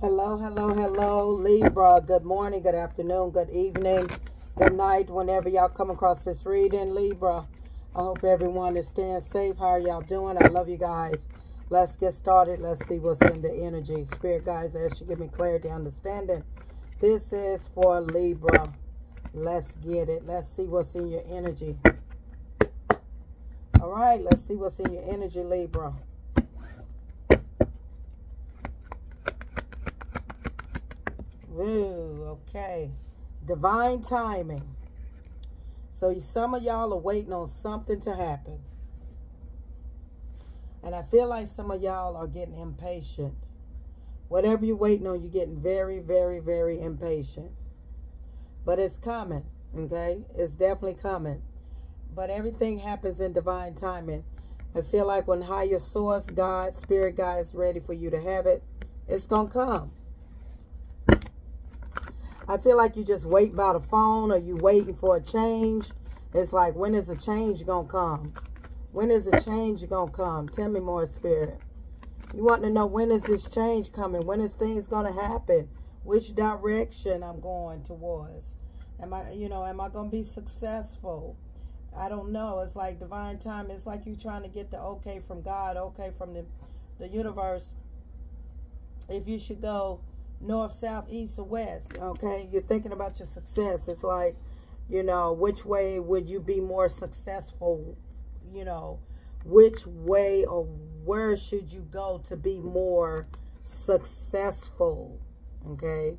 Hello, hello, hello, Libra. Good morning, good afternoon, good evening, good night, whenever y'all come across this reading, Libra. I hope everyone is staying safe. How are y'all doing? I love you guys. Let's get started. Let's see what's in the energy. Spirit guys, as you give me clarity, understanding. This is for Libra. Let's get it. Let's see what's in your energy. All right, let's see what's in your energy, Libra. Ooh, okay. Divine timing. So some of y'all are waiting on something to happen. And I feel like some of y'all are getting impatient. Whatever you're waiting on, you're getting very, very, very impatient. But it's coming, okay? It's definitely coming. But everything happens in divine timing. I feel like when higher source, God, spirit God is ready for you to have it, it's going to come. I feel like you just wait by the phone or you waiting for a change. It's like, when is a change going to come? When is a change going to come? Tell me more, Spirit. You want to know when is this change coming? When is things going to happen? Which direction I'm going towards? Am I, you know, am I going to be successful? I don't know. It's like divine time. It's like you trying to get the okay from God, okay from the, the universe. If you should go north, south, east, or west. Okay, you're thinking about your success. It's like, you know, which way would you be more successful? You know, which way or where should you go to be more successful? Okay,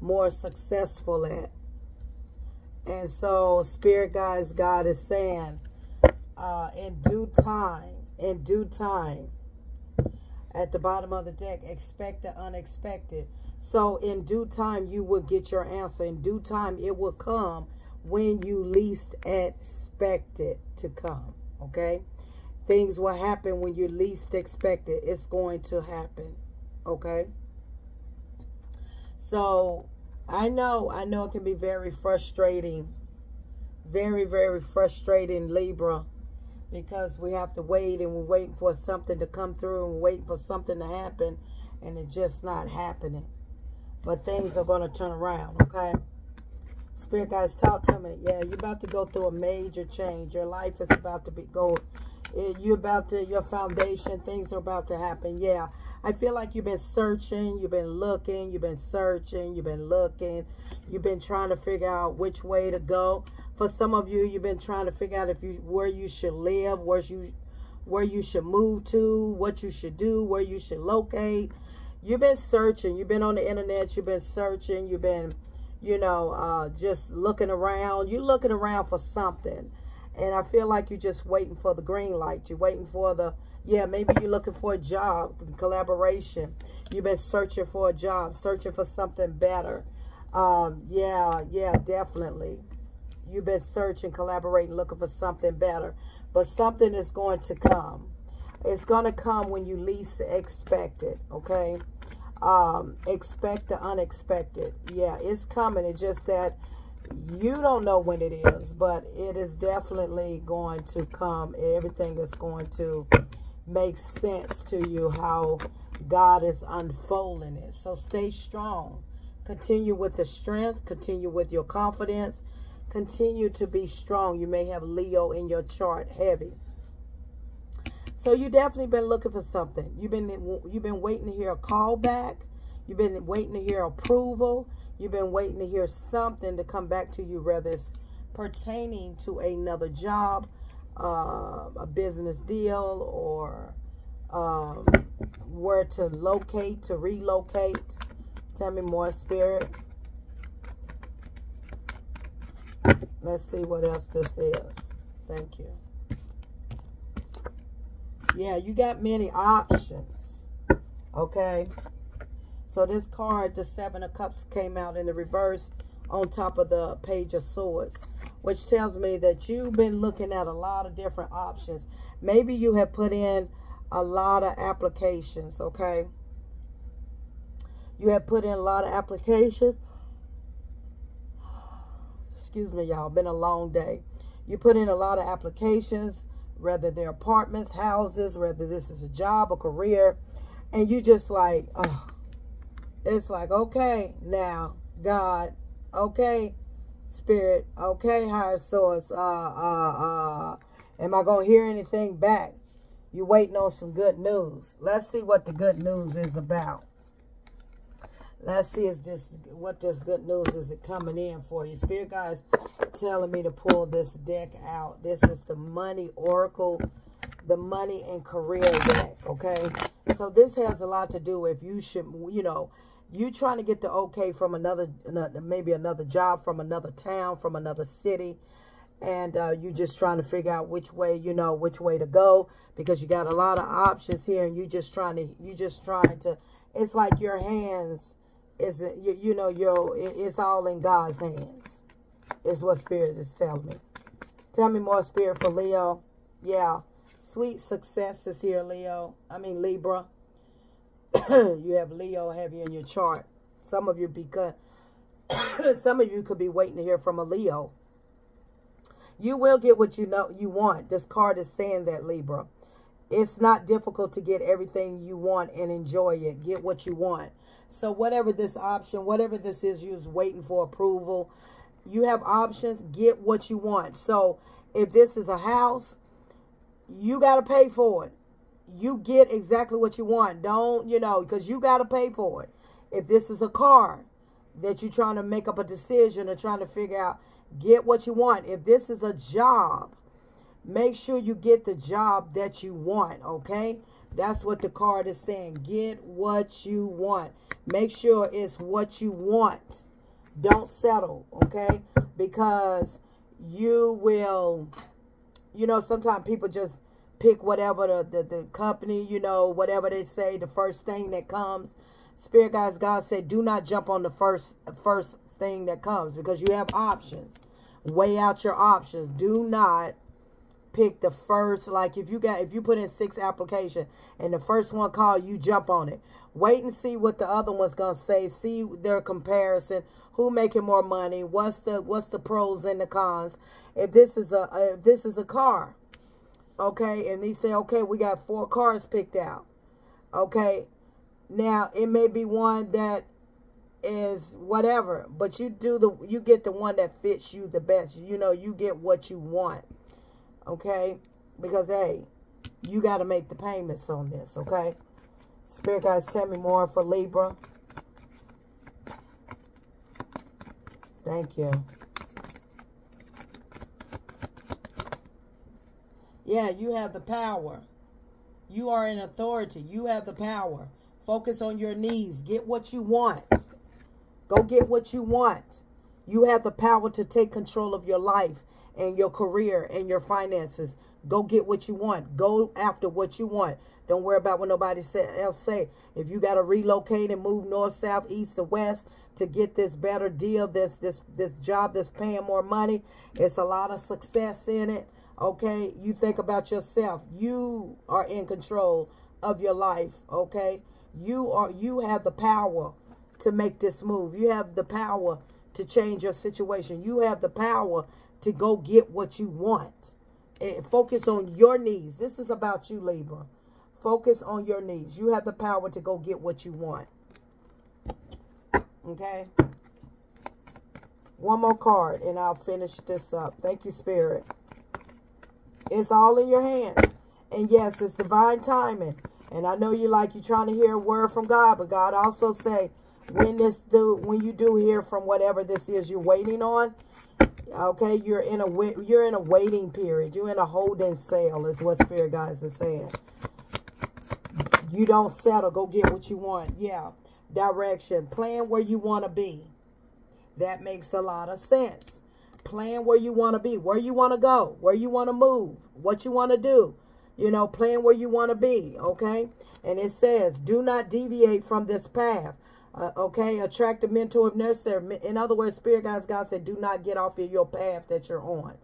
more successful at. And so, Spirit Guides, God is saying, uh, in due time, in due time, at the bottom of the deck, expect the unexpected. So in due time, you will get your answer. In due time, it will come when you least expect it to come. Okay? Things will happen when you least expect it. It's going to happen. Okay? So I know, I know it can be very frustrating. Very, very frustrating, Libra. Because we have to wait and we're waiting for something to come through and waiting for something to happen. And it's just not happening. But things are going to turn around, okay? Spirit guys, talk to me. Yeah, you're about to go through a major change. Your life is about to be go. Eh, you're about to, your foundation, things are about to happen. Yeah, I feel like you've been searching, you've been looking, you've been searching, you've been looking. You've been trying to figure out which way to go. For some of you, you've been trying to figure out if you where you should live, where you where you should move to, what you should do, where you should locate you've been searching. You've been on the internet. You've been searching. You've been, you know, uh, just looking around. You're looking around for something. And I feel like you're just waiting for the green light. You're waiting for the, yeah, maybe you're looking for a job, collaboration. You've been searching for a job, searching for something better. Um, yeah, yeah, definitely. You've been searching, collaborating, looking for something better. But something is going to come. It's going to come when you least expect it, okay? Um, expect the unexpected. Yeah, it's coming. It's just that you don't know when it is, but it is definitely going to come. Everything is going to make sense to you how God is unfolding it. So stay strong. Continue with the strength. Continue with your confidence. Continue to be strong. You may have Leo in your chart heavy. So you definitely been looking for something. You've been you've been waiting to hear a call back. You've been waiting to hear approval. You've been waiting to hear something to come back to you, whether it's pertaining to another job, uh, a business deal, or um, where to locate, to relocate. Tell me more, Spirit. Let's see what else this is. Thank you. Yeah, you got many options. Okay. So this card, the Seven of Cups, came out in the reverse on top of the Page of Swords, which tells me that you've been looking at a lot of different options. Maybe you have put in a lot of applications, okay? You have put in a lot of applications. Excuse me, y'all. Been a long day. You put in a lot of applications whether they're apartments, houses, whether this is a job, a career, and you just like, oh, it's like, okay, now, God, okay, Spirit, okay, higher source, uh, uh, uh, am I going to hear anything back? You waiting on some good news. Let's see what the good news is about. Let's see is this what this good news is it coming in for you. Spirit guys telling me to pull this deck out. This is the money oracle, the money and career deck, okay? So this has a lot to do if you should, you know, you trying to get the okay from another, maybe another job from another town, from another city, and uh, you just trying to figure out which way, you know, which way to go because you got a lot of options here and you just trying to, you just trying to, it's like your hands is, you, you know, your, it's all in God's hands is what Spirit is telling me. Tell me more, Spirit, for Leo. Yeah. Sweet success is here, Leo. I mean, Libra. you have Leo heavy in your chart. Some of you because some of you could be waiting to hear from a Leo. You will get what you know you want. This card is saying that, Libra. It's not difficult to get everything you want and enjoy it. Get what you want. So whatever this option, whatever this is, you're waiting for approval. You have options. Get what you want. So if this is a house, you got to pay for it you get exactly what you want. Don't, you know, because you got to pay for it. If this is a car that you're trying to make up a decision or trying to figure out, get what you want. If this is a job, make sure you get the job that you want, okay? That's what the card is saying. Get what you want. Make sure it's what you want. Don't settle, okay? Because you will, you know, sometimes people just pick whatever the, the, the company, you know, whatever they say, the first thing that comes. Spirit guys, God said, do not jump on the first first thing that comes because you have options. Weigh out your options. Do not pick the first, like if you got, if you put in six application and the first one call, you jump on it. Wait and see what the other one's to say. See their comparison. Who making more money? What's the, what's the pros and the cons? If this is a, if this is a car, okay, and they say, okay, we got four cars picked out, okay. Now it may be one that is whatever, but you do the you get the one that fits you the best. You know, you get what you want, okay? Because hey, you got to make the payments on this, okay? Spirit guys, tell me more for Libra. Thank you. Yeah, you have the power. You are in authority. You have the power. Focus on your needs. Get what you want. Go get what you want. You have the power to take control of your life and your career and your finances. Go get what you want. Go after what you want. Don't worry about what nobody else say. If you got to relocate and move north, south, east, or west to get this better deal, this this this job that's paying more money, it's a lot of success in it. Okay, you think about yourself. You are in control of your life. Okay, you are you have the power to make this move. You have the power to change your situation. You have the power to go get what you want. And focus on your needs. This is about you, Libra. Focus on your needs. You have the power to go get what you want. Okay. One more card and I'll finish this up. Thank you, Spirit. It's all in your hands. And yes, it's divine timing. And I know you like you're trying to hear a word from God, but God also say when this do when you do hear from whatever this is you're waiting on, okay, you're in a you're in a waiting period. You're in a holding sale is what spirit guides are saying. You don't settle, go get what you want. Yeah. Direction, plan where you want to be. That makes a lot of sense. Plan where you want to be, where you want to go, where you want to move, what you want to do. You know, plan where you want to be, okay? And it says, do not deviate from this path. Uh, okay, attract a mentor if necessary. In other words, Spirit guys, God said, do not get off of your path that you're on.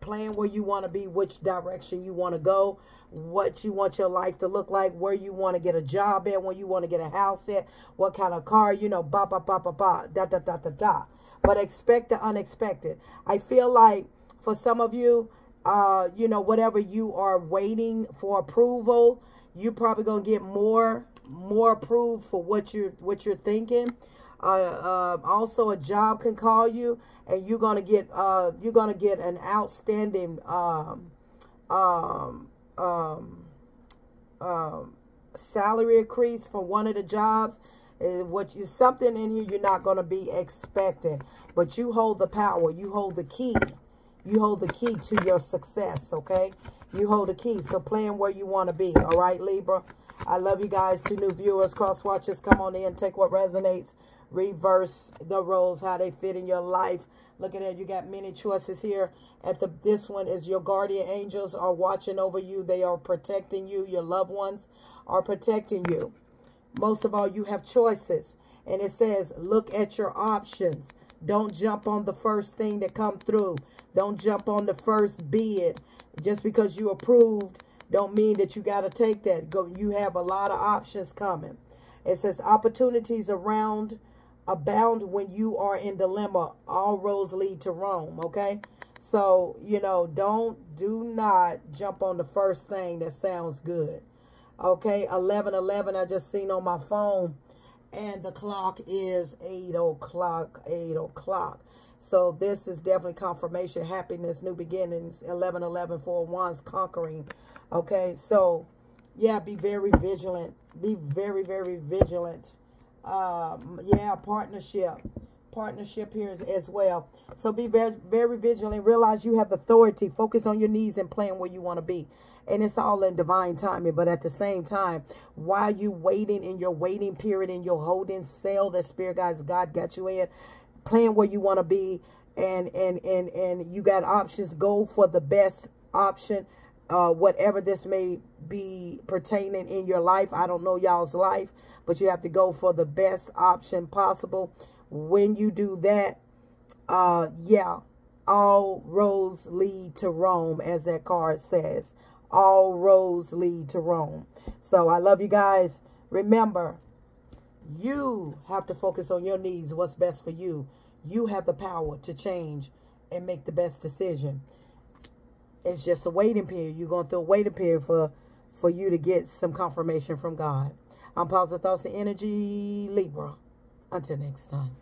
Plan where you want to be, which direction you want to go, what you want your life to look like, where you want to get a job at, where you want to get a house at, what kind of car, you know, ba ba ba ba ba, da da da da da but expect the unexpected. I feel like for some of you, uh, you know, whatever you are waiting for approval, you're probably to get more more approved for what you're what you're thinking. Uh, uh, also, a job can call you, and you're gonna get uh, you're gonna get an outstanding um, um, um, um, salary increase for one of the jobs. What you something in here you're not gonna be expecting, but you hold the power. You hold the key. You hold the key to your success. Okay, you hold the key. So plan where you want to be. All right, Libra. I love you guys. To new viewers, cross watchers, come on in, take what resonates reverse the roles, how they fit in your life. Look at that. You got many choices here. At the This one is your guardian angels are watching over you. They are protecting you. Your loved ones are protecting you. Most of all, you have choices. And it says, look at your options. Don't jump on the first thing that come through. Don't jump on the first bid. Just because you approved don't mean that you got to take that. Go, you have a lot of options coming. It says opportunities around abound when you are in dilemma. All roads lead to Rome, okay? So, you know, don't, do not jump on the first thing that sounds good. Okay, 1111 I just seen on my phone. And the clock is 8 o'clock, 8 o'clock. So this is definitely confirmation, happiness, new beginnings, 1111 for one's conquering. Okay, so yeah, be very vigilant. Be very, very vigilant um, yeah, partnership. Partnership here as well. So be very, very vigilant. Realize you have authority. Focus on your needs and plan where you want to be. And it's all in divine timing. But at the same time, while you waiting in your waiting period, in your holding cell that Spirit Guides God got you in, plan where you want to be. And, and, and, and you got options. Go for the best option. Uh, whatever this may be pertaining in your life. I don't know y'all's life but you have to go for the best option possible. When you do that, uh, yeah, all roads lead to Rome, as that card says. All roads lead to Rome. So I love you guys. Remember, you have to focus on your needs, what's best for you. You have the power to change and make the best decision. It's just a waiting period. You're going through a waiting period for, for you to get some confirmation from God. I'm Positive Thoughts and Energy Libra. Until next time.